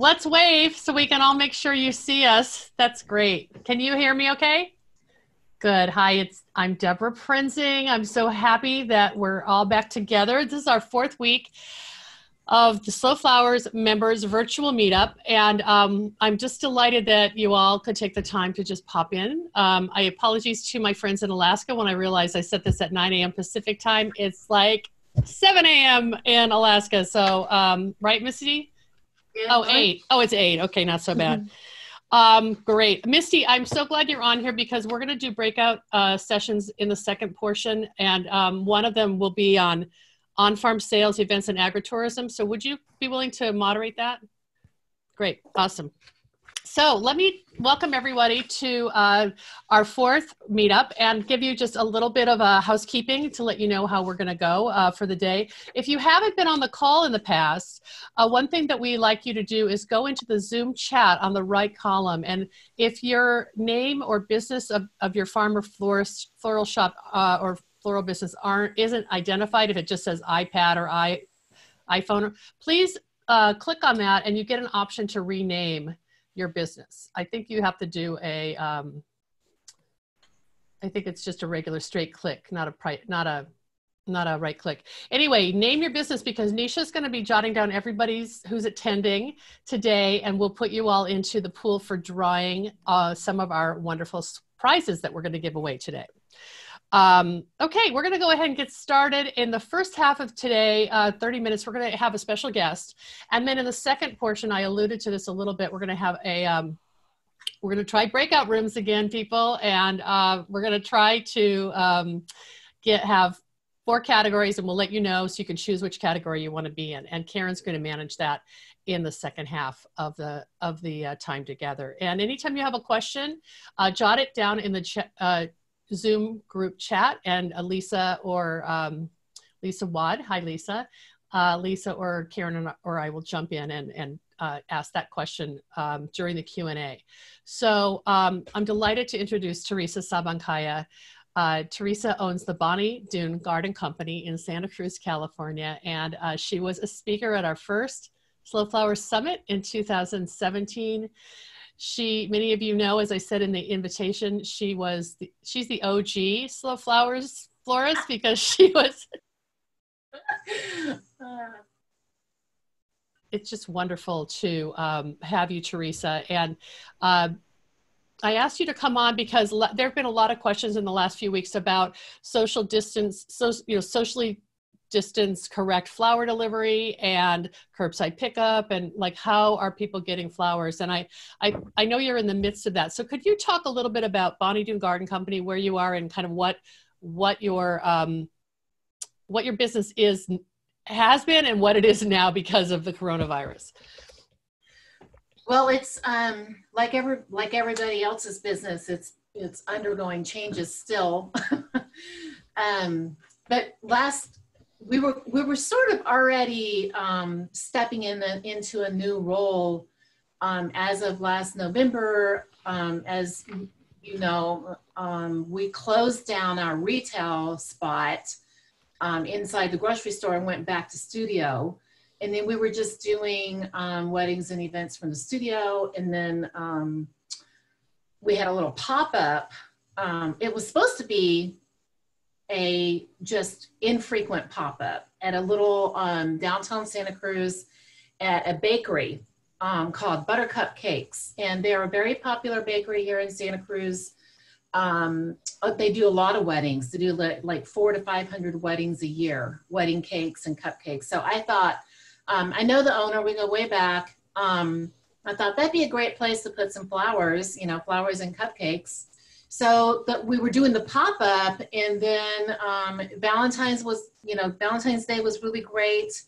Let's wave so we can all make sure you see us. That's great. Can you hear me okay? Good. Hi, it's I'm Debra Prinzing. I'm so happy that we're all back together. This is our fourth week of the Slow Flowers members virtual meetup, and um, I'm just delighted that you all could take the time to just pop in. Um, I apologize to my friends in Alaska when I realized I set this at 9 a.m. Pacific time. It's like 7 a.m. in Alaska. So, um, right, Missy? Oh, eight. Oh, it's eight. Okay, not so bad. um, great. Misty, I'm so glad you're on here because we're going to do breakout uh, sessions in the second portion, and um, one of them will be on on farm sales, events, and agritourism. So, would you be willing to moderate that? Great. Awesome. So let me welcome everybody to uh, our fourth meetup and give you just a little bit of a housekeeping to let you know how we're going to go uh, for the day. If you haven't been on the call in the past, uh, one thing that we like you to do is go into the Zoom chat on the right column. And if your name or business of, of your farmer florist, floral shop uh, or floral business aren't isn't identified, if it just says iPad or i iPhone, please uh, click on that and you get an option to rename your business. I think you have to do a. Um, I think it's just a regular straight click, not a not a not a right click. Anyway, name your business because Nisha's going to be jotting down everybody's who's attending today, and we'll put you all into the pool for drawing uh, some of our wonderful prizes that we're going to give away today. Um, okay, we're going to go ahead and get started. In the first half of today, uh, 30 minutes, we're going to have a special guest. And then in the second portion, I alluded to this a little bit, we're going to have a, um, we're going to try breakout rooms again, people. And uh, we're going to try to um, get, have four categories and we'll let you know so you can choose which category you want to be in. And Karen's going to manage that in the second half of the of the uh, time together. And anytime you have a question, uh, jot it down in the chat uh, Zoom group chat, and Lisa or um, Lisa Waud, hi Lisa, uh, Lisa or Karen or I will jump in and, and uh, ask that question um, during the Q&A. So um, I'm delighted to introduce Teresa Sabankaya. Uh, Teresa owns the Bonny Doon Garden Company in Santa Cruz, California, and uh, she was a speaker at our first Slow Flower Summit in 2017. She, many of you know, as I said in the invitation, she was, the, she's the OG Slow Flowers florist because she was. it's just wonderful to um, have you, Teresa. And uh, I asked you to come on because there have been a lot of questions in the last few weeks about social distance, so, you know, socially distance correct flower delivery and curbside pickup and like how are people getting flowers? And I, I i know you're in the midst of that. So could you talk a little bit about bonny doon garden company where you are and kind of what what your um what your business is has been and what it is now because of the coronavirus? Well it's um like every like everybody else's business it's it's undergoing changes still. Um but last we were we were sort of already um, stepping in the, into a new role um, as of last November. Um, as you know, um, we closed down our retail spot um, inside the grocery store and went back to studio. And then we were just doing um, weddings and events from the studio. And then we had a little pop up. it was supposed to be a just infrequent pop up at a little um, downtown Santa Cruz at a bakery um, called Buttercup Cakes. And they're a very popular bakery here in Santa Cruz. Um, uh, they do a lot of weddings. They do like four to 500 weddings a year, wedding cakes and cupcakes. So I thought, um, I know the owner, we go way back. Um, I thought that'd be a great place to put some flowers, you know, flowers and cupcakes. So that we were doing the pop up, and then um, Valentine's was, you know, Valentine's Day was really great,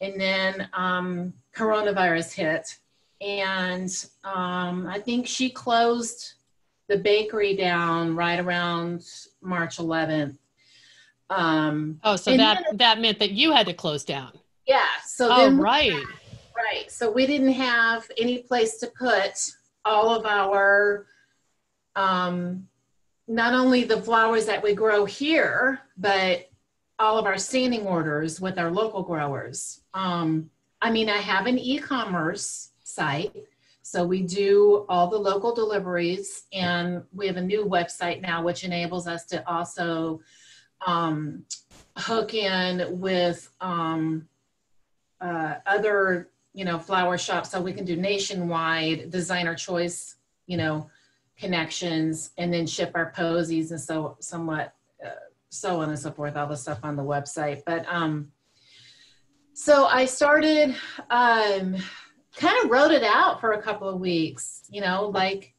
and then um, coronavirus hit, and um, I think she closed the bakery down right around March 11th. Um, oh, so that then, that meant that you had to close down. Yeah. So oh, right. right. So we didn't have any place to put all of our um, not only the flowers that we grow here, but all of our standing orders with our local growers. Um, I mean, I have an e-commerce site. So we do all the local deliveries, and we have a new website now, which enables us to also um, hook in with um, uh, other, you know, flower shops, so we can do nationwide designer choice, you know, connections, and then ship our posies and so somewhat, uh, so on and so forth, all the stuff on the website. But um, so I started um, kind of wrote it out for a couple of weeks, you know, like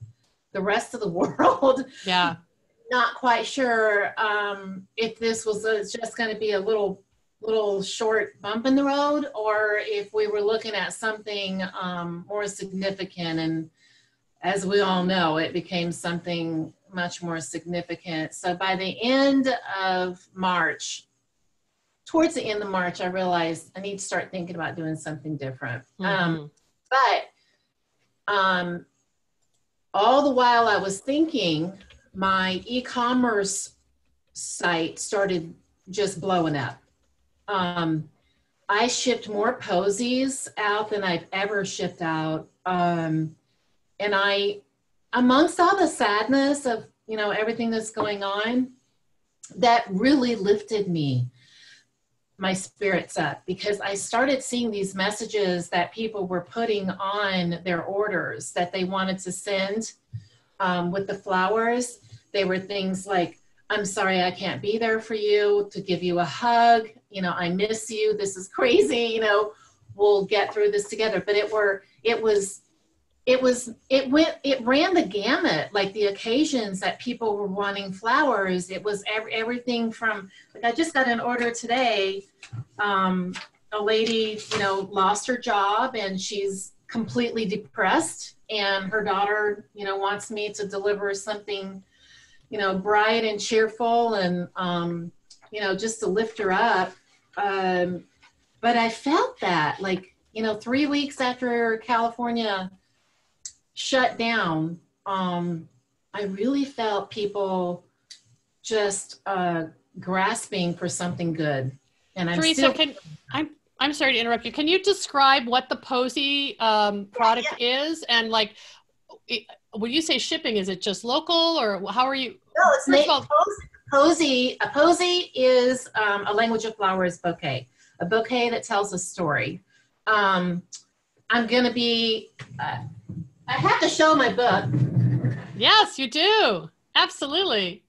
the rest of the world. Yeah. Not quite sure um, if this was uh, just going to be a little little short bump in the road or if we were looking at something um, more significant and as we all know it became something much more significant so by the end of march towards the end of march i realized i need to start thinking about doing something different Mhm. um, but um, all the while I was thinking, my e-commerce site started just blowing up. Um, I shipped more posies out than I've ever shipped out. Um, and I, amongst all the sadness of, you know, everything that's going on, that really lifted me my spirits up because I started seeing these messages that people were putting on their orders that they wanted to send um, with the flowers. They were things like, I'm sorry I can't be there for you, to give you a hug, you know, I miss you, this is crazy, you know, we'll get through this together. But it were, it was, it was, it went, it ran the gamut, like the occasions that people were wanting flowers. It was ev- everything from, like I just got an order today um, a lady, you know, lost her job and she's completely depressed, and her daughter, you know, wants me to deliver something, you know, bright and cheerful and, um, you know, just to lift her up. Um, but I felt that, like, you know, three weeks after California shut down, um, I really felt people just uh, grasping for something good. And I'm Teresa, still, can I'm I'm sorry to interrupt you. Can you describe what the Posy um, product is and like it- when you say shipping, is it just local or how are you? no, it's First of na- all- Posy. A posy is um, a language of flowers bouquet, a bouquet that tells a story. Um, I'm going to be, uh, I have to show my book, Yes, you do. Absolutely.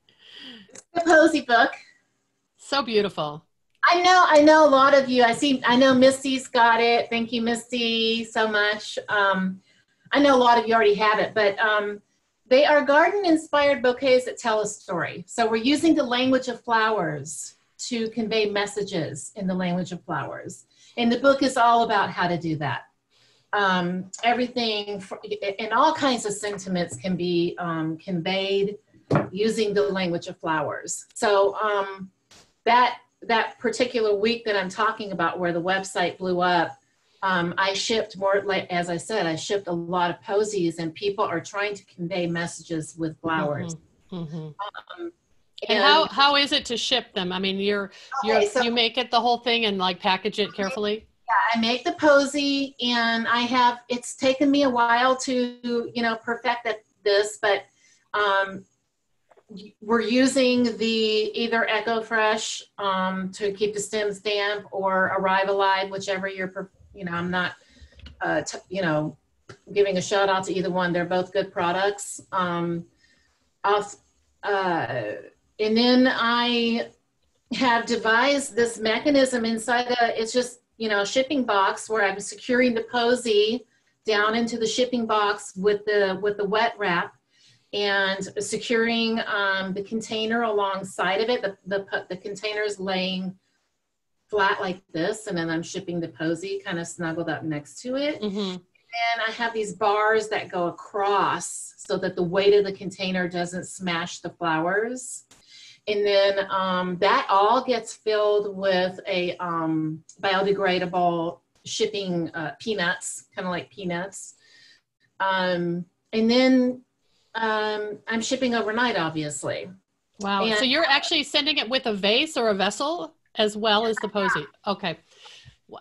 the posy book. So beautiful. I know, I know a lot of you. I see, I know Misty's got it. Thank you, Misty, so much. Um, I know a lot of you already have it, but um, they are garden inspired bouquets that tell a story. So we're using the language of flowers to convey messages in the language of flowers. And the book is all about how to do that. Um, everything for, and all kinds of sentiments can be um, conveyed using the language of flowers. So um, that that particular week that I'm talking about, where the website blew up, um, I shipped more. Like as I said, I shipped a lot of posies, and people are trying to convey messages with flowers. Mhm. Um, And how how is it to ship them? I mean, you're you're so- you make it the whole thing and like package it carefully. I make the posy, and I have. It's taken me a while to you know perfect that, this, but um, we're using the either Echo Fresh um, to keep the stems damp or Arrive Alive, whichever you're. You know, I'm not. Uh, you know, giving a shout out to either one. They're both good products. Um, I'll, uh, and then I have devised this mechanism inside a. It's just you know, shipping box where I'm securing the posy down into the shipping box with the with the wet wrap and securing um, the container alongside of it. The, the, the container is laying flat like this, and then I'm shipping the posy kind of snuggled up next to it. Mhm. And I have these bars that go across so that the weight of the container doesn't smash the flowers. And then um, that all gets filled with a um, biodegradable shipping uh, peanuts, kind of like peanuts. Um, and then um, I'm shipping overnight, obviously. Wow. And- so you're actually sending it with a vase or a vessel as well as the posy. Okay.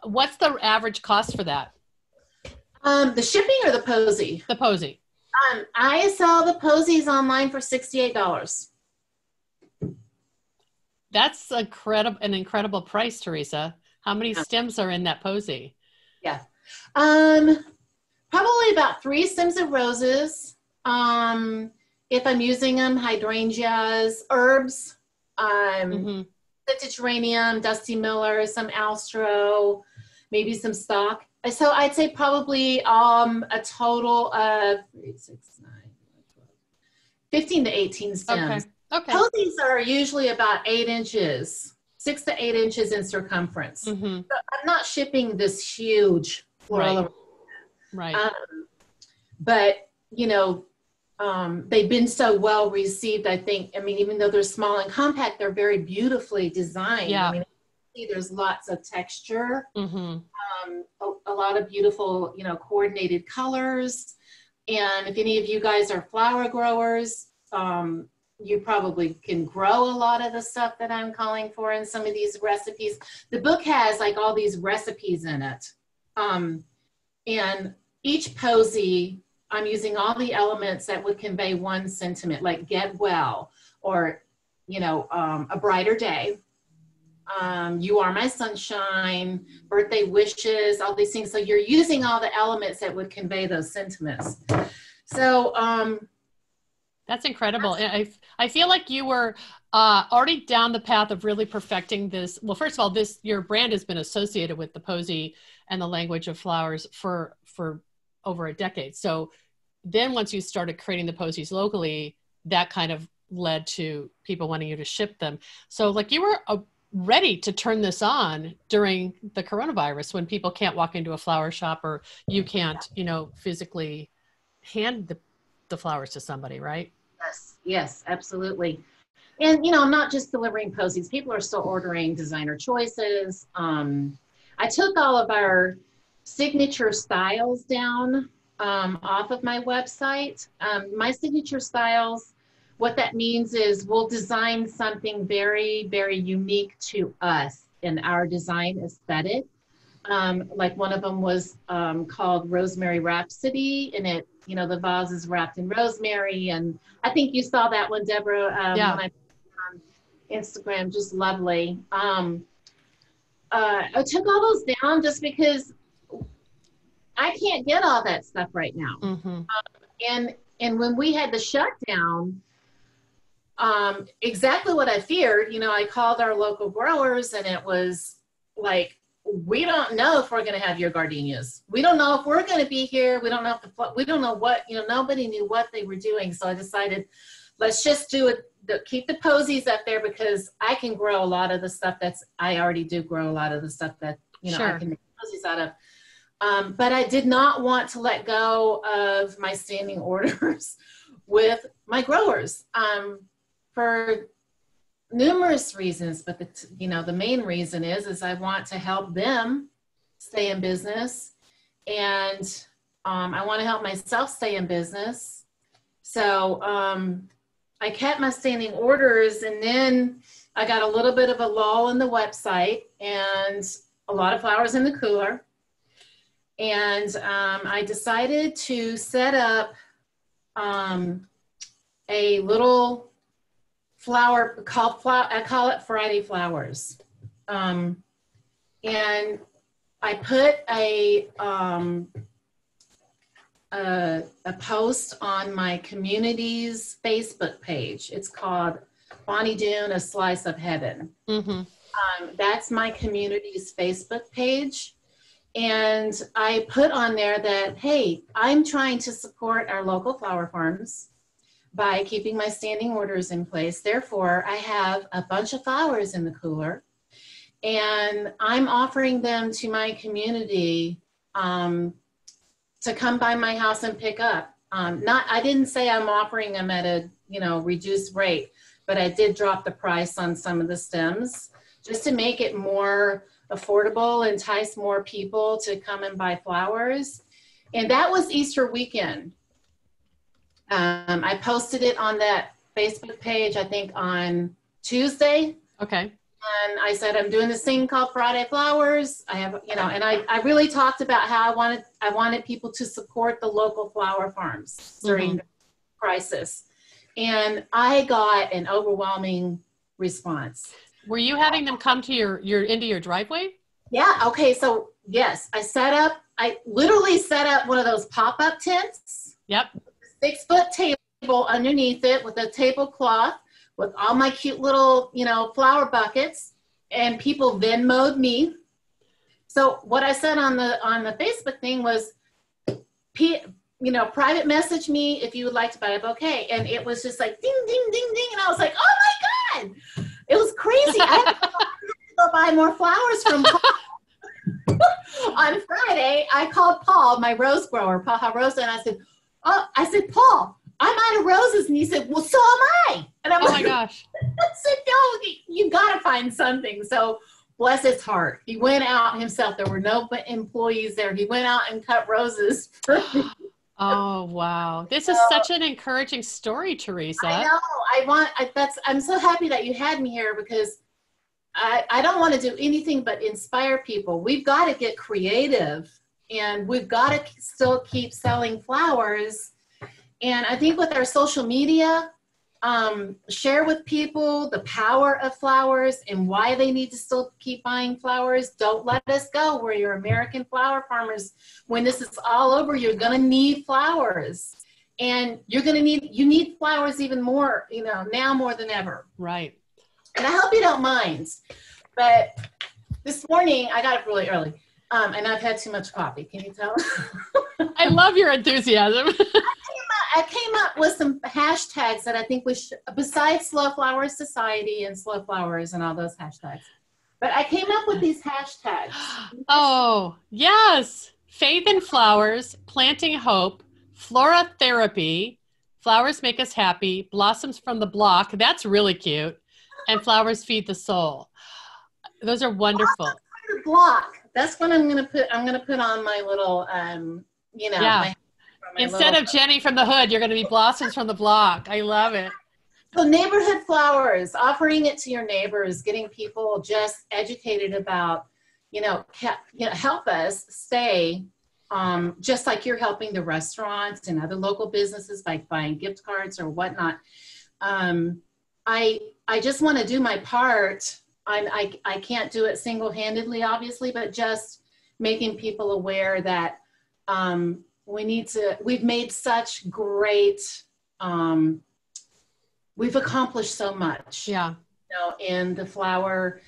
What's the average cost for that? Um, the shipping or the posy? The posy. Um, I sell the posies online for sixty-eight dollars. That's a credible, an incredible price, Teresa. How many stems are in that posy? Yeah. Um, probably about three stems of roses. Um, if I'm using them, hydrangeas, herbs, um, hmm scented geranium, dusty miller, some astro, maybe some stock. So I'd say probably um a total of three, six, nine, 12, 15 to 18 stems. Okay. Posies are usually about eight inches, six to eight inches in circumference. hmm So I'm not shipping this huge floral Right. Right. um, but you know, um, they've been so well received. I think. I mean, even though they're small and compact, they're very beautifully designed. Yeah. I mean, there's lots of texture, hmm um, a, a lot of beautiful, you know, coordinated colors. And if any of you guys are flower growers, um, you probably can grow a lot of the stuff that I'm calling for in some of these recipes. The book has like all these recipes in it. Um, and each posy, I'm using all the elements that would convey one sentiment, like get well, or, you know, um, a brighter day. Um, you are my sunshine, birthday wishes, all these things. So you're using all the elements that would convey those sentiments. So, um, That's incredible. And I, I feel like you were uh, already down the path of really perfecting this. Well, first of all, this your brand has been associated with the posy and the language of flowers for for over a decade. So then once you started creating the posies locally, that kind of led to people wanting you to ship them. So like you were uh, ready to turn this on during the coronavirus when people can't walk into a flower shop or you can't, you know, physically hand the, the flowers to somebody, right? Yes, yes, absolutely. And you know, I'm not just delivering posies. People are still ordering designer choices. Um, I took all of our signature styles down um, off of my website. Um, my signature styles, what that means is we'll design something very, very unique to us in our design aesthetic. Um, like one of them was um, called Rosemary Rhapsody, and it, you know, the vase is wrapped in rosemary. And I think you saw that one, Debra, um, Yeah. when I on Instagram, just lovely. Um, uh, I took all those down just because I can't get all that stuff right now Mm-hmm. and and when we had the shutdown um exactly what i feared you know i called our local growers and it was like we don't know if we're going to have your gardenias. We don't know if we're going to be here. We don't know if the we don't know what you know nobody knew what they were doing. So i decided let's just do it the, keep the posies up there because i can grow a lot of the stuff that's i already do grow a lot of the stuff that you know i can make posies out of. Um, but I did not want to let go of my standing orders with my growers um, for numerous reasons. But the, you know, the main reason is is I want to help them stay in business, and um, I want to help myself stay in business. So um, I kept my standing orders, and then I got a little bit of a lull in the website and a lot of flowers in the cooler and um, I decided to set up um, a little flower call, flower. I call it Friday Flowers, um, and I put a, um, a a post on my community's Facebook page. It's called Bonny Doon: A Slice of Heaven. Mm-hmm. Um, that's my community's Facebook page. And I put on there that, hey, I'm trying to support our local flower farms by keeping my standing orders in place. Therefore, I have a bunch of flowers in the cooler and I'm offering them to my community um, to come by my house and pick up. Um, not, I didn't say I'm offering them at a, you know, reduced rate, but I did drop the price on some of the stems just to make it more affordable, entice more people to come and buy flowers. And that was Easter weekend. Um, I posted it on that Facebook page, I think on Tuesday. Okay. And I said, I'm doing this thing called Friday Flowers. I have, you know, and I, I really talked about how I wanted, I wanted people to support the local flower farms during Mhm. the crisis. And I got an overwhelming response. Were you having them come to your your into your driveway? Yeah. Okay. So yes, I set up. I literally set up one of those pop-up tents, Yep. Six foot table underneath it with a tablecloth with all my cute little, you know, flower buckets, and people then mowed me. So what I said on the on the Facebook thing was, P, you know, private message me if you would like to buy a bouquet, and it was just like ding ding ding ding, and I was like, oh my god, it was crazy. I had to go buy more flowers from. on Friday, I called Paul, my rose grower, Pajarosa, and I said, "Oh, I said, Paul, I'm out of roses," and he said, "Well, so am I." And I'm Oh my like, gosh. I said, "No, you got to find something." So, bless his heart, he went out himself. There were no employees there. He went out and cut roses. Oh wow. This is So- such an encouraging story, Teresa. I know. I want. I, that's. I'm so happy that you had me here because I, I don't want to do anything but inspire people. We've got to get creative and we've got to still keep selling flowers. And I think with our social media, um, share with people the power of flowers and why they need to still keep buying flowers. Don't let us go. We're your American flower farmers. When this is all over, you're going to need flowers. And you're going to need, you need flowers even more, you know, now more than ever Right. and I hope you don't mind. But this morning I got up really early, um, and I've had too much coffee. Can you tell? I love your enthusiasm. I came up with some hashtags that I think we should, besides Slow Flowers Society and Slow Flowers and all those hashtags. But I came up with these hashtags. oh, yes. Faith in flowers, planting hope, flora therapy, flowers make us happy, blossoms from the block. That's really cute. And flowers feed the soul. Those are wonderful. The block. That's what I'm gonna put. I'm gonna put on my little, um, you know, Yeah. my, my Instead little- of Jenny from the hood, you're going to be blossoms from the block. I love it. So neighborhood flowers, offering it to your neighbors, getting people just educated about, you know, you know help us stay, um, just like you're helping the restaurants and other local businesses by buying gift cards or whatnot. Um, I I just want to do my part. I'm, I I can't do it single handedly, obviously, but just making people aware that um, we need to. We've made such great. Um, we've accomplished so much Yeah. you know, in the flower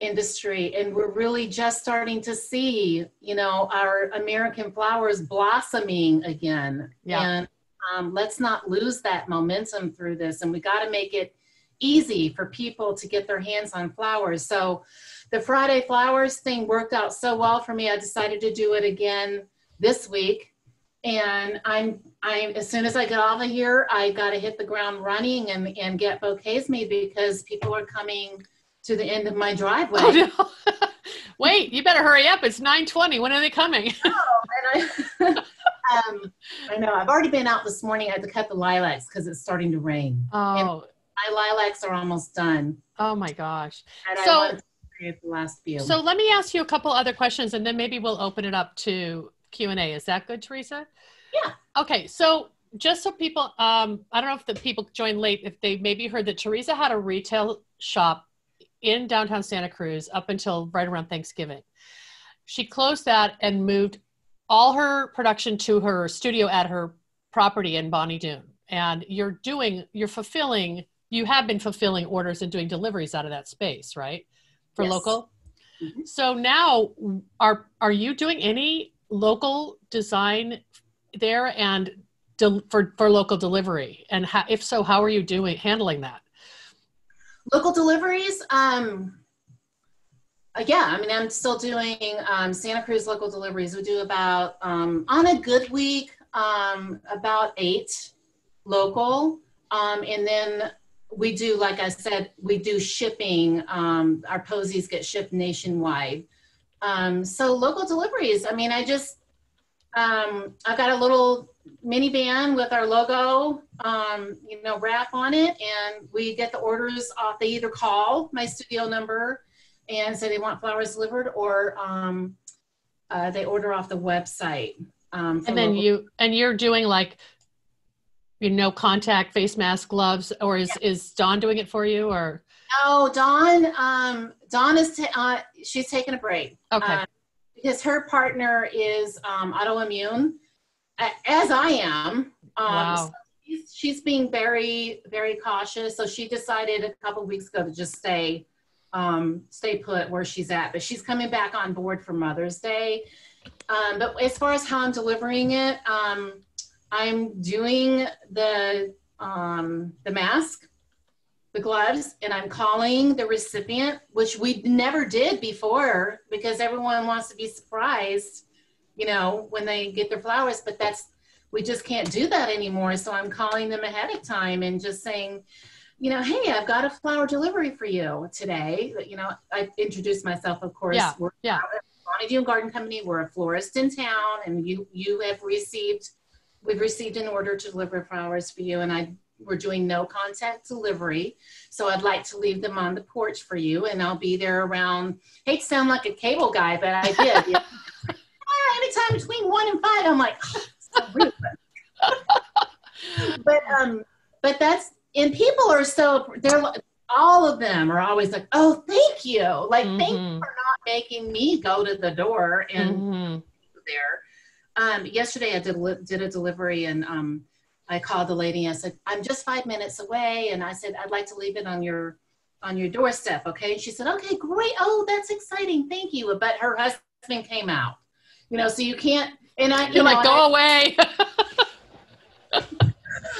industry and we're really just starting to see you know our american flowers blossoming again Yeah. and um, let's not lose that momentum through this and we got to make it easy for people to get their hands on flowers so the friday flowers thing worked out so well for me i decided to do it again this week and i'm i'm as soon as i get off of here i got to hit the ground running and and get bouquets made because people are coming to the end of my driveway Oh, no. Wait, you better hurry up. It's 920. When are they coming? and I, um, I know i've already been out this morning i had to cut the lilacs because it's starting to rain Oh, my lilacs are almost done oh my gosh. and So- i want to the last few So let me ask you a couple other questions and then maybe we'll open it up to Q&A. Is that good, Teresa? Yeah. Okay, so just so people, um, I don't know if the people joined late, if they maybe heard that Teresa had a retail shop in downtown Santa Cruz up until right around Thanksgiving. She closed that and moved all her production to her studio at her property in Bonny Doon. And you're doing, you're fulfilling, you have been fulfilling orders and doing deliveries out of that space, right? For Yes. local? Mhm. So now are are you doing any local design there and del- for for local delivery? And how, if so, how are you doing handling that? local deliveries um uh, yeah i mean i'm still doing um, santa cruz local deliveries we do about um, on a good week um, about eight local um, and then we do like i said we do shipping um, our posies get shipped nationwide um, so local deliveries i mean i just Um, I've got a little minivan with our logo, um, you know, wrap on it, and we get the orders off. They either call my studio number and say they want flowers delivered, or um, uh, they order off the website. Um, and then you and you're doing like you know contact face mask gloves or is is Dawn doing it for you or Oh, Dawn. Um, Dawn is ta- uh, she's taking a break. okay Uh, because her partner is um, autoimmune, as I am. Um, wow so she's, she's being very, very cautious. So she decided a couple weeks ago to just stay, um, stay put where she's at. But she's coming back on board for Mother's Day. Um, but as far as how I'm delivering it, um, I'm doing the um, the mask the gloves and I'm calling the recipient, which we never did before because everyone wants to be surprised, you know, when they get their flowers, but that's, we just can't do that anymore. So I'm calling them ahead of time and just saying, you know, hey, I've got a flower delivery for you today. You know, I introduced myself, of course. Yeah, We're yeah. Bonny Garden Company. We're a florist in town, and you you have received, we've received an order to deliver flowers for you, and I we're doing no contact delivery. So I'd like to leave them on the porch for you, and I'll be there around. Hate to sound like a cable guy, but I did. You "Ah, anytime between one and five, I'm like, oh, so but um, but that's and people are so they're all of them are always like, oh, thank you, like thank you Mhm. for not making me go to the door and Mhm. there. Um, yesterday I did did a delivery and um, I called the lady and I said, I'm just five minutes away. And I said, I'd like to leave it on your on your doorstep. Okay. And she said, okay, great. Oh, that's exciting. Thank you. But her husband came out, you know, so you can't, and I, you you're know, like go away I,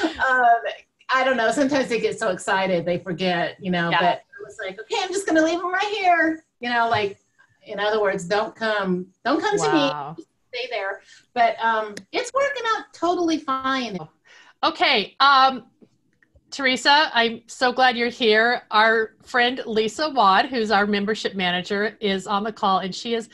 um, I don't know. Sometimes they get so excited, they forget, you know, Yeah. but I was like, okay, I'm just going to leave them right here. You know, like, in other words, don't come, don't come to me. Wow stay there. But um, it's working out totally fine. Okay. Um, Teresa, I'm so glad you're here. Our friend Lisa Waud, who's our membership manager, is on the call and she has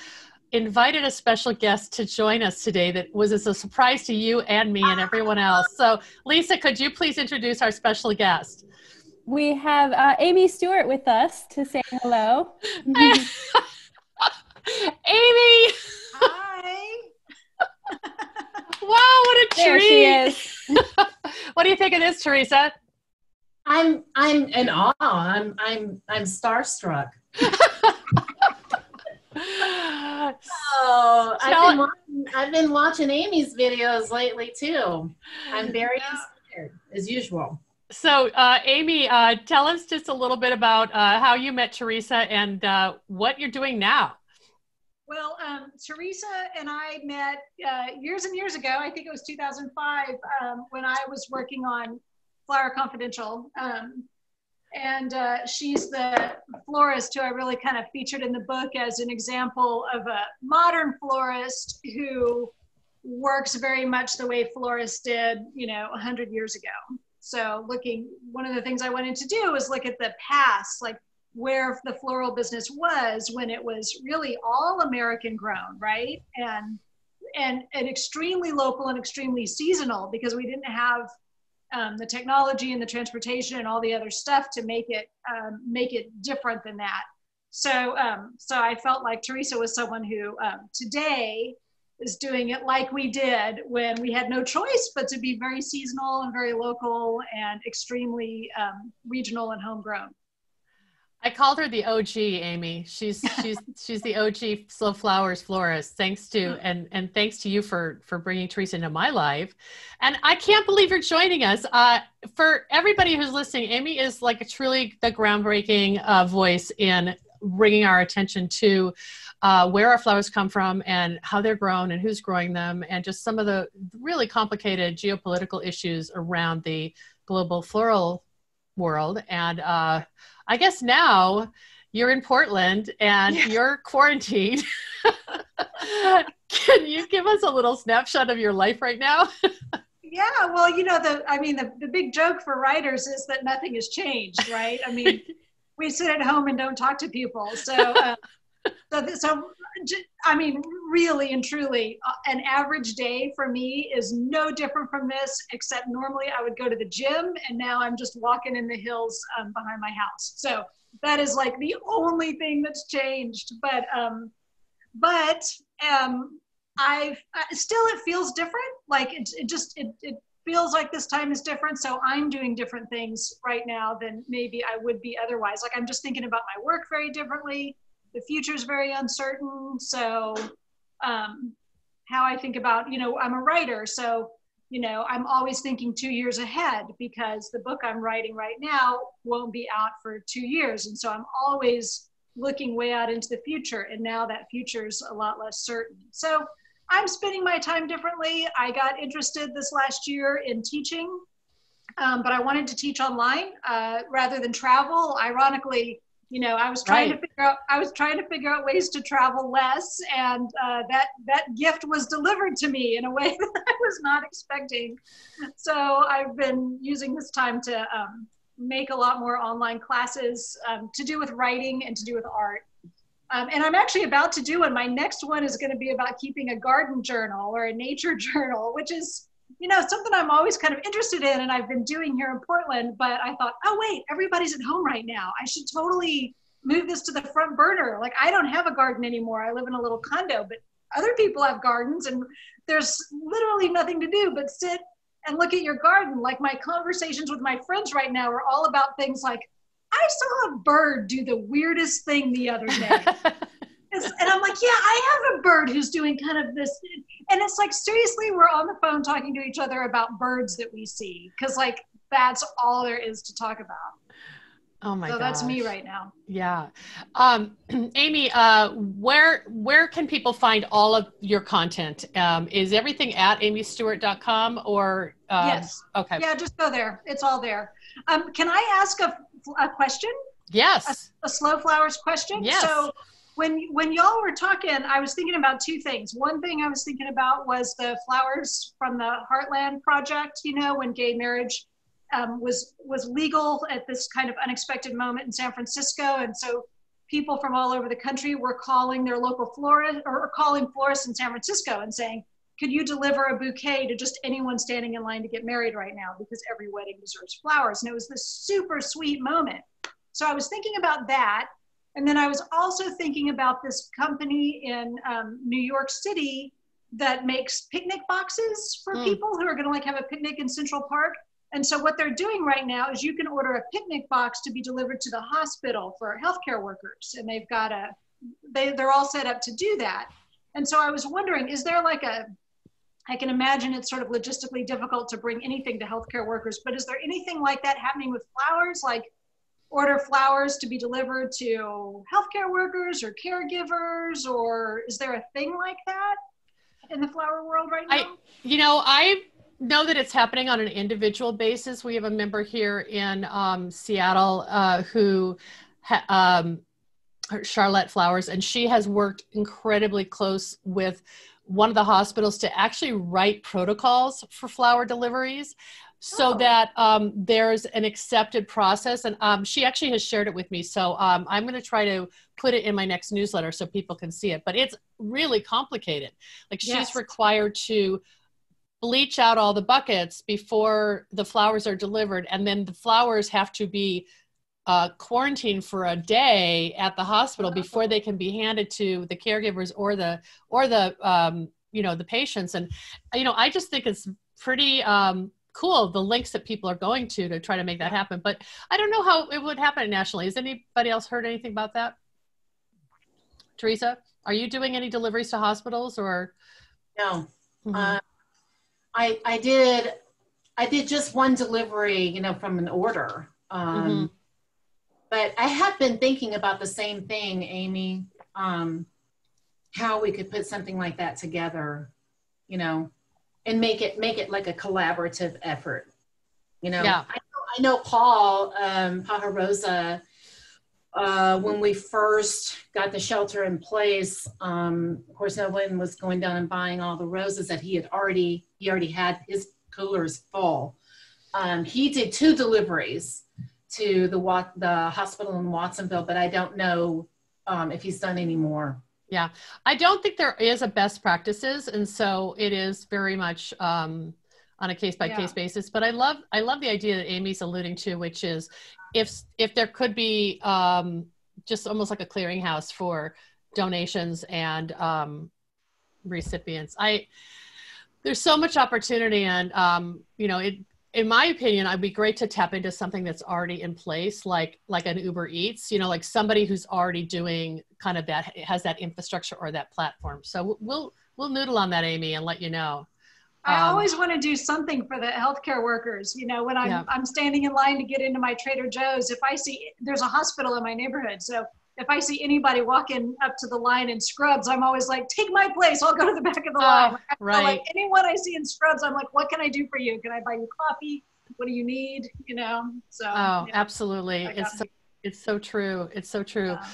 invited a special guest to join us today that was as a surprise to you and me and everyone else. So, Lisa, could you please introduce our special guest? We have uh, Amy Stewart with us to say hello. Amy! Hi. Wow, what a treat! There she is. what do you think of this, Teresa? I'm I'm in awe. I'm I'm I'm starstruck. Oh, I've been, watching, I've been watching Amy's videos lately too. I'm very inspired as usual. So, uh, Amy, uh, tell us just a little bit about uh, how you met Teresa and uh, what you're doing now. Well, um, Teresa and I met uh, years and years ago. I think it was 2005 um, when I was working on Flower Confidential. Um, and uh, she's the florist who I really kind of featured in the book as an example of a modern florist who works very much the way florists did, you know, 100 years ago. So, looking, one of the things I wanted to do was look at the past, like where the floral business was when it was really all American grown, right? And and and extremely local and extremely seasonal because we didn't have um, the technology and the transportation and all the other stuff to make it um, make it different than that. So um, so I felt like Teresa was someone who um, today is doing it like we did when we had no choice but to be very seasonal and very local and extremely um, regional and homegrown. I called her the OG, Amy. She's she's she's the OG slow flowers florist. Thanks to and and thanks to you for for bringing Teresa into my life. And I can't believe you're joining us. Uh, for everybody who's listening, Amy is like a truly the groundbreaking uh, voice in bringing our attention to uh, where our flowers come from and how they're grown and who's growing them and just some of the really complicated geopolitical issues around the global floral world and. I guess now you're in Portland and Yeah. you're quarantined. Can you give us a little snapshot of your life right now? Yeah, well, you know, the I mean, the, the big joke for writers is that nothing has changed, right? I mean, we sit at home and don't talk to people. So, uh, so, th- so I mean, really and truly, uh, an average day for me is no different from this, except normally I would go to the gym and now I'm just walking in the hills um, behind my house. So that is like the only thing that's changed. But, um, but um, I've uh, still, it feels different. Like it, it just, it, it feels like this time is different. So I'm doing different things right now than maybe I would be otherwise. Like I'm just thinking about my work very differently. The future is very uncertain. So um, how I think about, you know, I'm a writer. So, you know, I'm always thinking two years ahead because the book I'm writing right now won't be out for two years. And so I'm always looking way out into the future. And now that future is a lot less certain. So I'm spending my time differently. I got interested this last year in teaching, um, but I wanted to teach online uh, rather than travel. Ironically, you know, I was trying right. to figure out I was trying to figure out ways to travel less, and uh, that that gift was delivered to me in a way that I was not expecting. So I've been using this time to um, make a lot more online classes um, to do with writing and to do with art. Um, and I'm actually about to do one. My next one is going to be about keeping a garden journal or a nature journal, which is, you know, something I'm always kind of interested in and I've been doing here in Portland. But I thought, oh, wait, everybody's at home right now. I should totally move this to the front burner. Like, I don't have a garden anymore. I live in a little condo, but other people have gardens and there's literally nothing to do but sit and look at your garden. Like, my conversations with my friends right now are all about things like, I saw a bird do the weirdest thing the other day. and I'm like, yeah, I have a bird who's doing kind of this. And it's like, seriously, we're on the phone talking to each other about birds that we see. Cause like, that's all there is to talk about. Oh my so gosh. that's me right now. Yeah. Um, Amy, uh, where, where can people find all of your content? Um, is everything at amystewart.com or? Um, yes. Okay. Yeah, just go there. It's all there. Um, can I ask a a question? Yes. A, a slow flowers question? Yes. So when when y'all were talking, I was thinking about two things. One thing I was thinking about was the flowers from the Heartland Project. You know, when gay marriage um, was was legal at this kind of unexpected moment in San Francisco, and so people from all over the country were calling their local florist or calling florists in San Francisco and saying, "Could you deliver a bouquet to just anyone standing in line to get married right now? Because every wedding deserves flowers." And it was this super sweet moment. So I was thinking about that. And then I was also thinking about this company in um, New York City that makes picnic boxes for mm. people who are going to like have a picnic in Central Park. And so what they're doing right now is you can order a picnic box to be delivered to the hospital for healthcare workers, and they've got a they they're all set up to do that. And so I was wondering, is there like a I can imagine it's sort of logistically difficult to bring anything to healthcare workers, but is there anything like that happening with flowers? Like order flowers to be delivered to healthcare workers or caregivers, or is there a thing like that in the flower world right now? I, you know, I know that it's happening on an individual basis. We have a member here in um, Seattle uh, who, ha- um, Charlotte Flowers, and she has worked incredibly close with one of the hospitals to actually write protocols for flower deliveries so oh. that um, there's an accepted process. And um, she actually has shared it with me. So um, I'm going to try to put it in my next newsletter so people can see it. But it's really complicated. Like she's yes. required to bleach out all the buckets before the flowers are delivered. And then the flowers have to be uh, quarantined for a day at the hospital oh. before they can be handed to the caregivers or the or the um, you know the patients and you know i just think it's pretty um, cool the links that people are going to to try to make that happen but i don't know how it would happen nationally. Has anybody else heard anything about that? Teresa are you doing any deliveries to hospitals or? No. Mm-hmm. uh, i i did i did just one delivery you know from an order. Um, mm-hmm. but i have been thinking about the same thing amy um, how we could put something like that together you know and make it make it like a collaborative effort. You know, yeah. I, know, I know Paul um, Pajarosa. Uh, when we first got the shelter in place, um, of course, no one was going down and buying all the roses that he had already he already had his coolers full. Um, he did two deliveries to the the hospital in Watsonville, but I don't know um, if he's done any more. Yeah, I don't think there is a best practices, and so it is very much um, on a case by case basis. But I love I love the idea that Amy's alluding to, which is if if there could be um, just almost like a clearinghouse for donations and um, recipients. I there's so much opportunity, and um, you know it in my opinion, I'd be great to tap into something that's already in place, like like an Uber Eats, you know, like somebody who's already doing kind of that has that infrastructure or that platform. So we'll we'll noodle on that, Amy, and let you know. I um, always want to do something for the healthcare workers. You know, when I'm yeah. I'm standing in line to get into my Trader Joe's, if I see there's a hospital in my neighborhood, so if I see anybody walking up to the line in scrubs, I'm always like, take my place. I'll go to the back of the oh, line. Right. Like anyone I see in scrubs, I'm like, what can I do for you? Can I buy you coffee? What do you need? You know? So. Oh, yeah. absolutely. It's so, it's so true. It's so true. Yeah.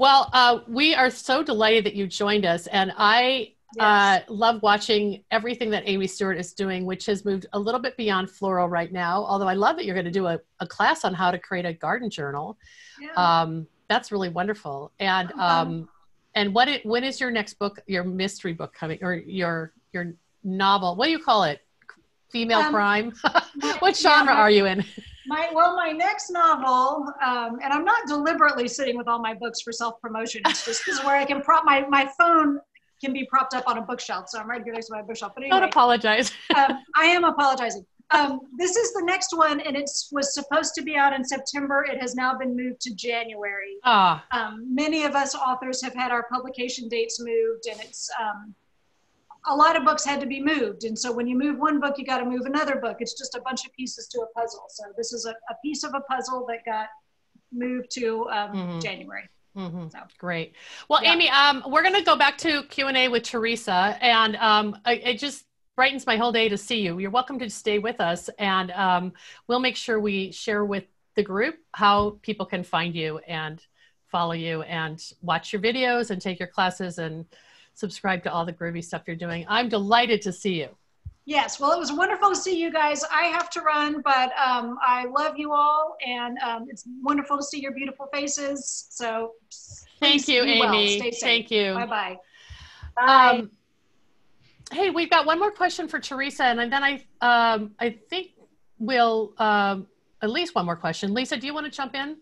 Well, uh, we are so delighted that you joined us, and I uh, yes. uh, love watching everything that Amy Stewart is doing, which has moved a little bit beyond floral right now. Although I love that you're going to do a, a class on how to create a garden journal. Yeah. Um, that's really wonderful. And um, and what it when is your next book, your mystery book coming, or your your novel? What do you call it? Female um, crime. what genre yeah, are you in? My well, my next novel, um, and I'm not deliberately sitting with all my books for self promotion. It's just because where I can prop my my phone can be propped up on a bookshelf, so I'm right here next to my bookshelf. But anyway, don't apologize. um, I am apologizing. Um, this is the next one, and it was supposed to be out in September. It has now been moved to January. Ah. Um, many of us authors have had our publication dates moved, and it's um, a lot of books had to be moved. And so when you move one book, you got to move another book. It's just a bunch of pieces to a puzzle. So this is a, a piece of a puzzle that got moved to um, mm-hmm. January. Mm-hmm. So. Great. Well, yeah. Amy, um, we're going to go back to Q and A with Teresa, and um, I, I just brightens my whole day to see you. You're welcome to stay with us, and um, we'll make sure we share with the group how people can find you and follow you and watch your videos and take your classes and subscribe to all the groovy stuff you're doing. I'm delighted to see you. Yes, well, it was wonderful to see you guys. I have to run, but um, I love you all, and um, it's wonderful to see your beautiful faces. So, thank you, Amy. Well. Thank you. Bye-bye. Bye. Um, hey, we've got one more question for Teresa, and then I um, I think we'll um, at least one more question. Lisa, do you want to jump in?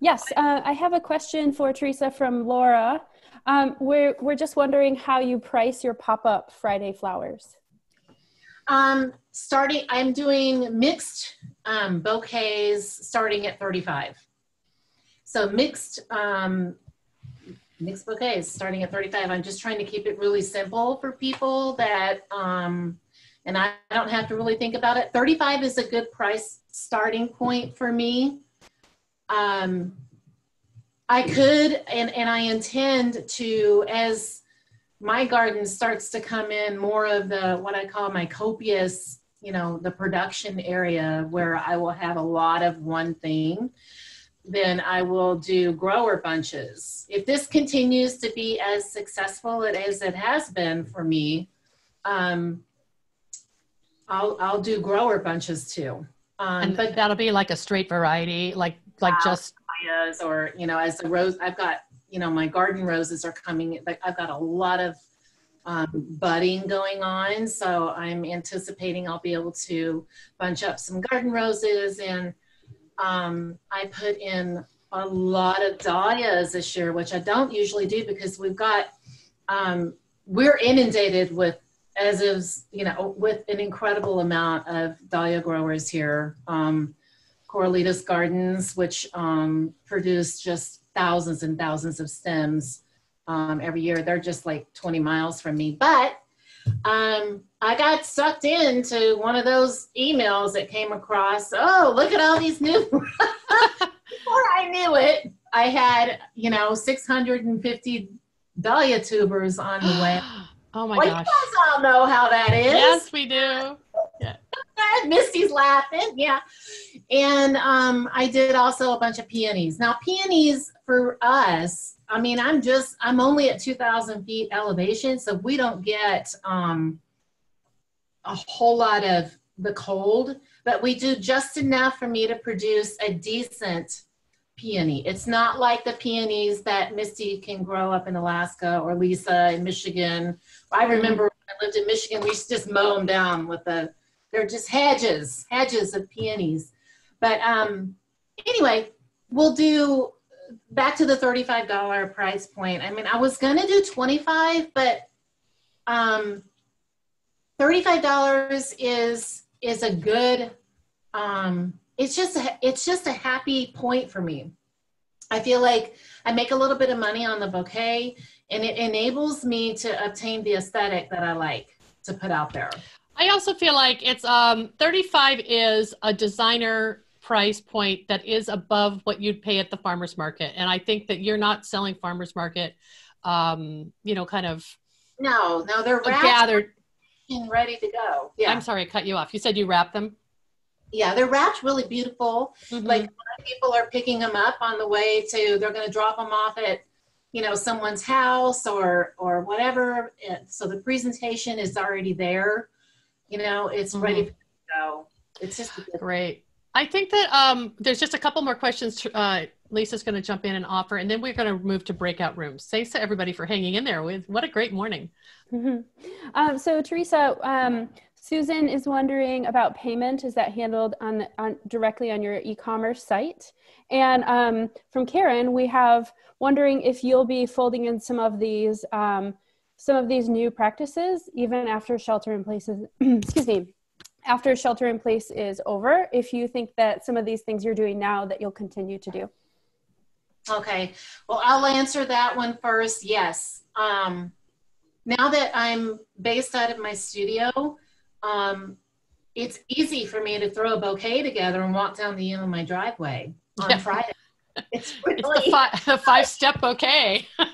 Yes, uh, I have a question for Teresa from Laura. Um, we're we're just wondering how you price your pop up Friday flowers. Um, starting, I'm doing mixed um, bouquets starting at 35. So mixed um, mixed bouquets starting at 35. I'm just trying to keep it really simple for people that, um, and I don't have to really think about it. 35 is a good price starting point for me. Um, I could, and, and I intend to, as my garden starts to come in more of the, what I call my copious, you know, the production area where I will have a lot of one thing then I will do grower bunches. If this continues to be as successful as it has been for me, um, I'll, I'll do grower bunches too. Um, and but that'll be like a straight variety, like like just or you know, as the rose, I've got you know my garden roses are coming. Like I've got a lot of um, budding going on, so I'm anticipating I'll be able to bunch up some garden roses and um, I put in a lot of dahlias this year, which I don't usually do because we've got, um, we're inundated with, as is, you know, with an incredible amount of dahlia growers here. Um, Corralitos Gardens, which um, produce just thousands and thousands of stems um, every year. They're just like 20 miles from me. But um, I got sucked into one of those emails that came across. Oh, look at all these new. Before I knew it, I had, you know, 650 dahlia tubers on the way. oh my well, gosh. You guys all know how that is. Yes, we do. Misty's laughing. Yeah. And um, I did also a bunch of peonies. Now, peonies for us, I mean, I'm just, I'm only at 2,000 feet elevation, so we don't get um, a whole lot of the cold, but we do just enough for me to produce a decent peony. It's not like the peonies that Misty can grow up in Alaska or Lisa in Michigan. I remember when I lived in Michigan, we used to just mow them down with the, they're just hedges, hedges of peonies. But um, anyway, we'll do back to the $35 price point. I mean, I was going to do 25, but um, $35 is is a good um, it's just a, it's just a happy point for me. I feel like I make a little bit of money on the bouquet and it enables me to obtain the aesthetic that I like to put out there. I also feel like it's um 35 is a designer price point that is above what you'd pay at the farmers market and I think that you're not selling farmers market um you know kind of no no they're gathered and ready to go. Yeah. I'm sorry I cut you off. You said you wrap them? yeah, they're wrapped really beautiful. Mm-hmm. Like people are picking them up on the way to, they're going to drop them off at, you know, someone's house or or whatever. So the presentation is already there. You know, it's mm-hmm. ready to go. It's just great. I think that um, there's just a couple more questions. Uh, Lisa's going to jump in and offer, and then we're going to move to breakout rooms. Thanks to everybody for hanging in there. With what a great morning. Mm-hmm. Um, so Teresa, um, Susan is wondering about payment. Is that handled on, on directly on your e-commerce site? And um, from Karen, we have wondering if you'll be folding in some of these um, some of these new practices even after shelter in place is, excuse me after shelter in place is over if you think that some of these things you're doing now that you'll continue to do okay well i'll answer that one first yes um, now that i'm based out of my studio um, it's easy for me to throw a bouquet together and walk down the end of my driveway on. Friday. It's really it's the, fi- five step bouquet.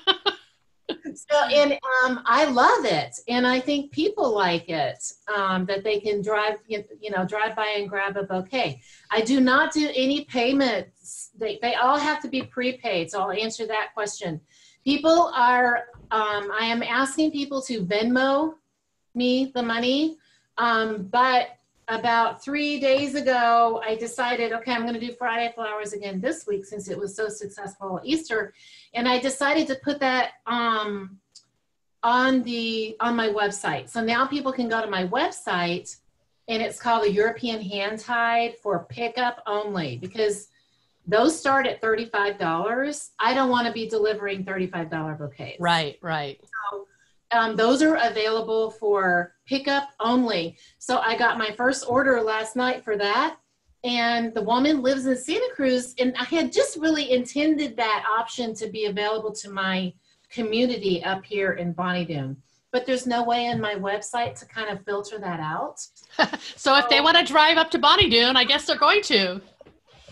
so and um, I love it, and I think people like it um, that they can drive you know drive by and grab a bouquet. I do not do any payments. They they all have to be prepaid. So I'll answer that question. People are um, I am asking people to Venmo me the money um, but about three days ago, I decided, okay, I'm going to do Friday flowers again this week since it was so successful Easter, and I decided to put that um, on the on my website. So now people can go to my website, and it's called the European Hand Tied for pickup only because those start at $35. I don't want to be delivering $35 bouquets. Right, right. So um, those are available for pickup only. So I got my first order last night for that. And the woman lives in Santa Cruz. And I had just really intended that option to be available to my community up here in Bonny Doon. But there's no way in my website to kind of filter that out. so, if they want to drive up to Bonny Doon, I guess they're going to.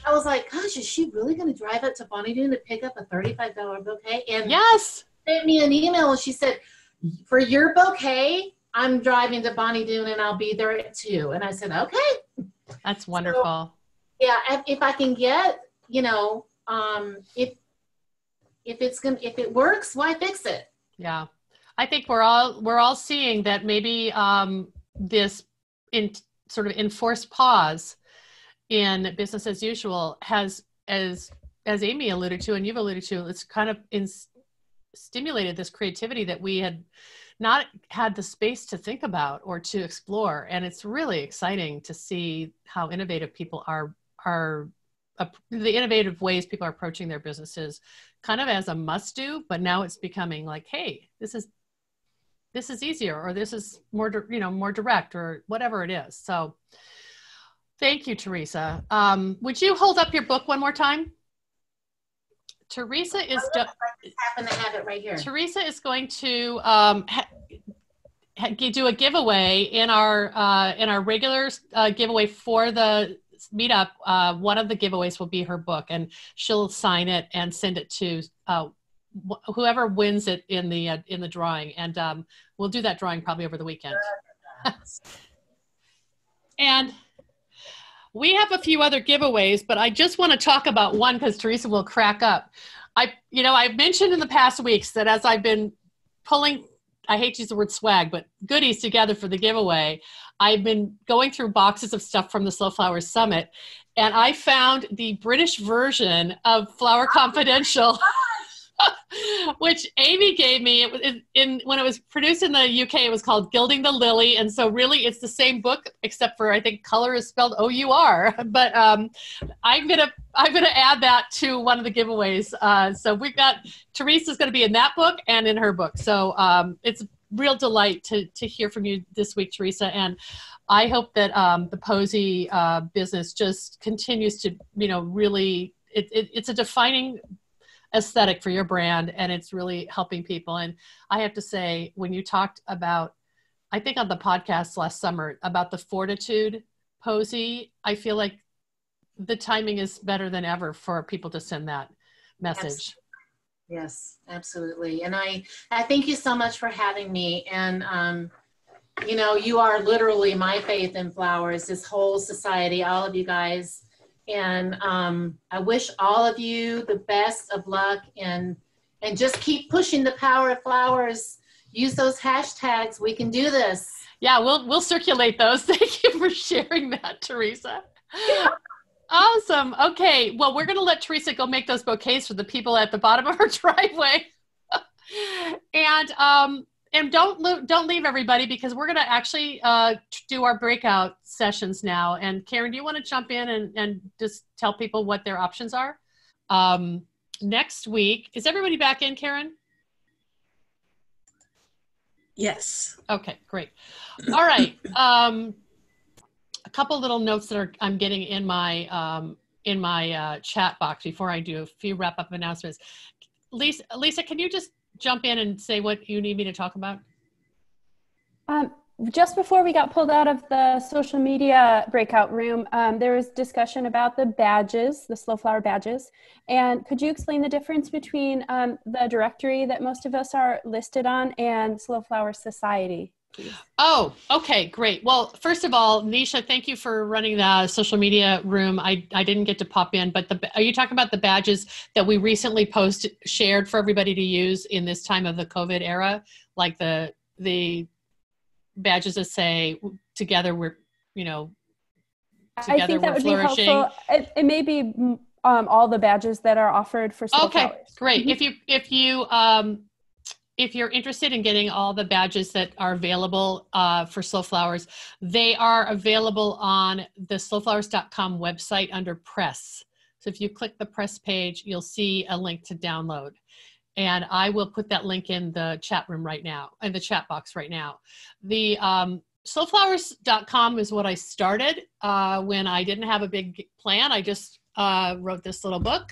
I was like, gosh, is she really going to drive up to Bonny Doon to pick up a $35 bouquet? And yes. Sent me an email and she said, for your bouquet, I'm driving to Bonny Doon and I'll be there at two. And I said, okay. That's wonderful. So, yeah, if, if, I can get, you know, um, if if it's gonna if it works, why fix it? Yeah, I think we're all we're all seeing that maybe um, this in sort of enforced pause in business as usual has as as Amy alluded to and you've alluded to, it's kind of in, stimulated this creativity that we had not had the space to think about or to explore. And it's really exciting to see how innovative people are are uh, the innovative ways people are approaching their businesses kind of as a must do but now it's becoming like hey this is this is easier or this is more you know more direct or whatever it is. So thank you teresa. Um, would you hold up your book one more time Teresa is. Happen to have it right here. Teresa is going to um, do a giveaway in our uh, in our regular uh, giveaway for the meetup. Uh, one of the giveaways will be her book, and she'll sign it and send it to uh, wh- whoever wins it in the uh, in the drawing. And um, we'll do that drawing probably over the weekend. and we have a few other giveaways, but I just want to talk about one because Teresa will crack up. I, you know, I've mentioned in the past weeks that as I've been pulling I hate to use the word swag, but goodies together for the giveaway. I've been going through boxes of stuff from the Slow Flowers Summit, and I found the British version of Flower Confidential. which Amy gave me. It was in, in, when it was produced in the UK. It was called Gilding the Lily, and so really, it's the same book except for I think color is spelled O U R. But um, I'm gonna I'm gonna add that to one of the giveaways. Uh, so we've got Teresa's gonna be in that book and in her book. So um, it's a real delight to to hear from you this week, Teresa, and. I hope that um, the Posy uh, business just continues to, you know, really it, it, it's a defining aesthetic for your brand and it's really helping people. And i have to say when you talked about i think on the podcast last summer about the fortitude posy i feel like the timing is better than ever for people to send that message. Yes absolutely. And i i thank you so much for having me. And um you know you are literally my faith in flowers this whole society all of you guys and um, I wish all of you the best of luck and and just keep pushing the power of flowers. Use those hashtags. We can do this. Yeah, we'll we'll circulate those. Thank you for sharing that, Teresa. Awesome. Okay. Well, we're going to let Teresa go make those bouquets for the people at the bottom of her driveway. and um, and don't lo- don't leave everybody because we're going to actually uh, do our breakout sessions now. And Karen, do you want to jump in and, and just tell people what their options are? Um, next week, is everybody back in, Karen? Yes. Okay, great. All right. Um, a couple little notes that are I'm getting in my um, in my uh, chat box before I do a few wrap up announcements. Lisa, Lisa, can you just jump in and say what you need me to talk about? Um, just before we got pulled out of the social media breakout room, um, there was discussion about the badges, the slow flower badges. And could you explain the difference between um, the directory that most of us are listed on and Slow Flower Society? Please? Oh, okay, great. Well, first of all, Nisha, thank you for running the social media room. I, I didn't get to pop in, but the, are you talking about the badges that we recently posted, shared for everybody to use in this time of the COVID era? Like the, the badges that say together we're, you know, together I think that would flourishing. be helpful. It, it may be um, all the badges that are offered for Okay, flowers. great. Mm-hmm. If you, if you, um, if you're interested in getting all the badges that are available uh, for Slow Flowers, they are available on the slowflowers.com website under press. So if you click the press page, you'll see a link to download. And I will put that link in the chat room right now, in the chat box right now. The um, slowflowers.com is what I started uh, when I didn't have a big plan. I just uh, wrote this little book.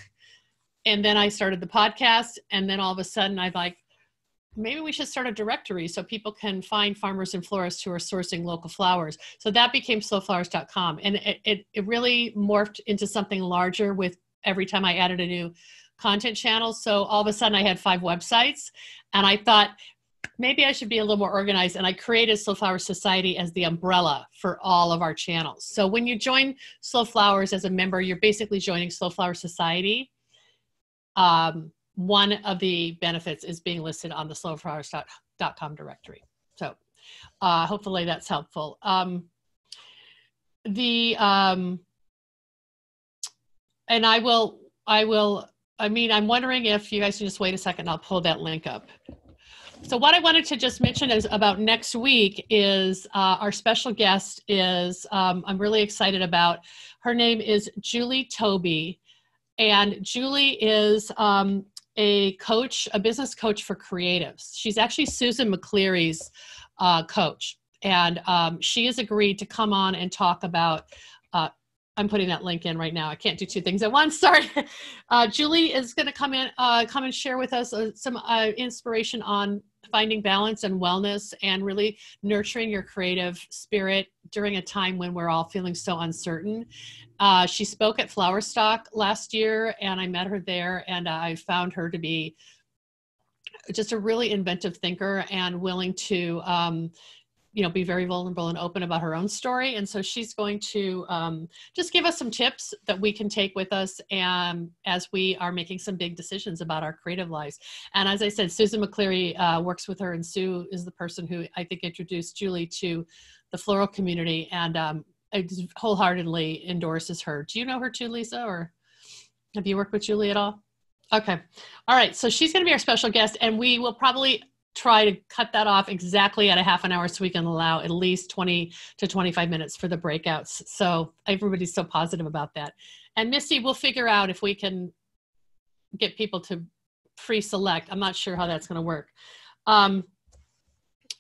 And then I started the podcast. And then all of a sudden, I like, maybe we should start a directory so people can find farmers and florists who are sourcing local flowers. So that became slowflowers.com. And it, it, it, really morphed into something larger with every time I added a new content channel. So all of a sudden I had five websites and I thought maybe I should be a little more organized. And I created Slow Flower Society as the umbrella for all of our channels. So when you join Slow Flowers as a member, you're basically joining Slow Flower Society. Um, one of the benefits is being listed on the slowflowers.com directory. So uh, hopefully that's helpful. Um, the um, and I will I will I mean I'm wondering if you guys can just wait a second. I'll pull that link up. So what I wanted to just mention is about next week is uh, our special guest is um, I'm really excited about. Her name is Julie Toby, and Julie is um, a coach, a business coach for creatives. She's actually Susan McLeary's uh, coach. And um, she has agreed to come on and talk about. Uh, I'm putting that link in right now. I can't do two things at once. Sorry. Uh, Julie is going to come in, uh, come and share with us uh, some uh, inspiration on finding balance and wellness and really nurturing your creative spirit during a time when we're all feeling so uncertain. Uh, she spoke at Flowerstock last year, and I met her there, and I found her to be just a really inventive thinker and willing to. Um, you know be very vulnerable and open about her own story and so she's going to um, just give us some tips that we can take with us and as we are making some big decisions about our creative lives. And as i said susan mcleary uh, works with her and sue is the person who i think introduced julie to the floral community and um, wholeheartedly endorses her. Do you know her too lisa or have you worked with julie at all? Okay. All right so she's going to be our special guest and we will probably try to cut that off exactly at a half an hour so we can allow at least 20 to 25 minutes for the breakouts. So everybody's so positive about that. And Misty, we'll figure out if we can get people to pre-select. I'm not sure how that's going to work. Um,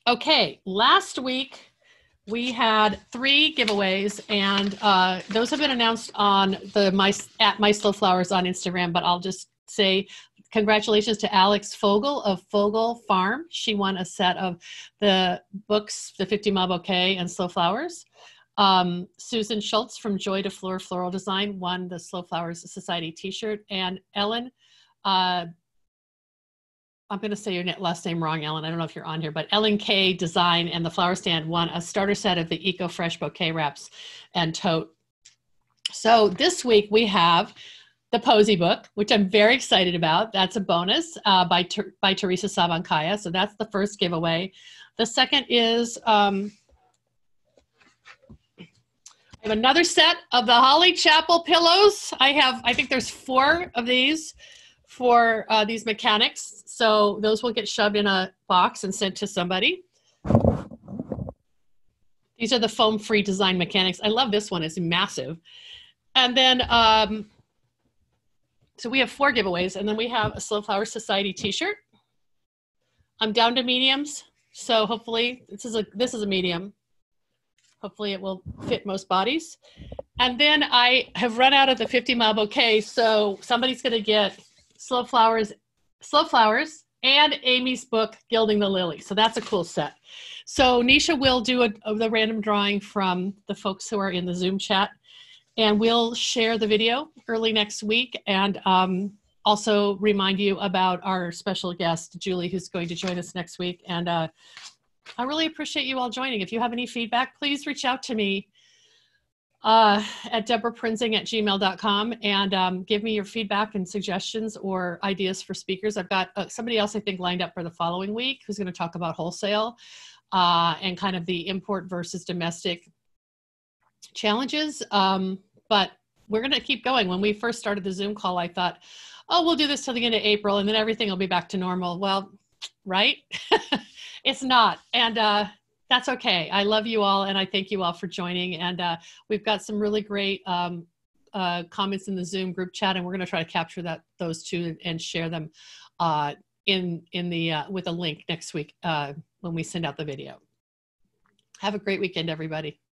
okay, last week we had three giveaways, and uh, those have been announced on the my at my slow flowers on Instagram. But I'll just say congratulations to Alex Fogel of Fogel Farm. She won a set of the books, The 50 Mile Bouquet and Slow Flowers. Um, Susan Schultz from Joy to Floor Floral Design won the Slow Flowers Society t-shirt. And Ellen, uh, I'm going to say your last name wrong, Ellen. I don't know if you're on here, but Ellen K Design and the Flower Stand won a starter set of the Eco Fresh Bouquet Wraps and Tote. So this week we have the Posy book, which I'm very excited about. That's a bonus uh, by, Ter- by Teresa Sabankaya. So that's the first giveaway. The second is um, I have another set of the Holly Chapple pillows. I have, I think there's four of these for uh, these mechanics. So those will get shoved in a box and sent to somebody. These are the foam-free design mechanics. I love this one. It's massive. And then um, so we have four giveaways and then we have a Slow Flower Society t-shirt. I'm down to mediums. So hopefully this is a, this is a medium. Hopefully it will fit most bodies. And then I have run out of the 50 mile bouquet. So somebody's going to get Slow Flowers, Slow Flowers and Amy's book, Gilding the Lily. So that's a cool set. So Nisha will do a, the random drawing from the folks who are in the Zoom chat and we'll share the video early next week and um, also remind you about our special guest, Julie, who's going to join us next week. And uh, I really appreciate you all joining. If you have any feedback, please reach out to me uh, at debraprinzing at gmail.com and um, give me your feedback and suggestions or ideas for speakers. I've got uh, somebody else I think lined up for the following week who's going to talk about wholesale uh, and kind of the import versus domestic challenges. Um, but we're going to keep going. When we first started the Zoom call, I thought, oh, we'll do this till the end of April and then everything will be back to normal. Well, right? it's not. And uh, that's okay. I love you all and I thank you all for joining. And uh, we've got some really great um, uh, comments in the Zoom group chat, and we're going to try to capture that those two and share them uh, in in the uh, with a link next week uh, when we send out the video. Have a great weekend, everybody.